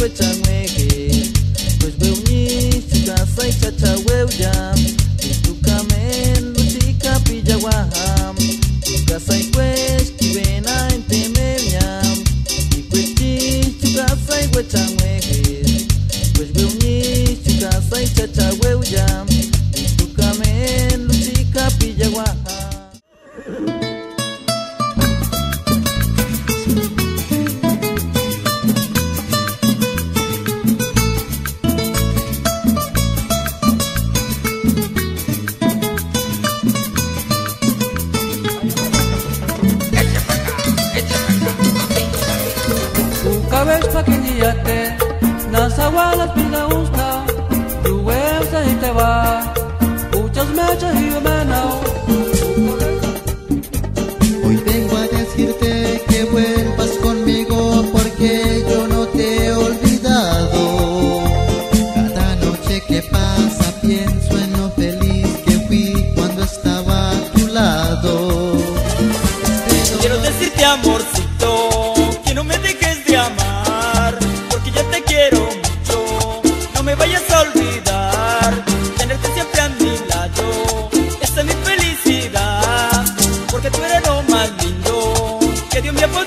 switch, I mean. Cállate, nazahualas pila usta, tu huesa y te va, muchas mechas y give me a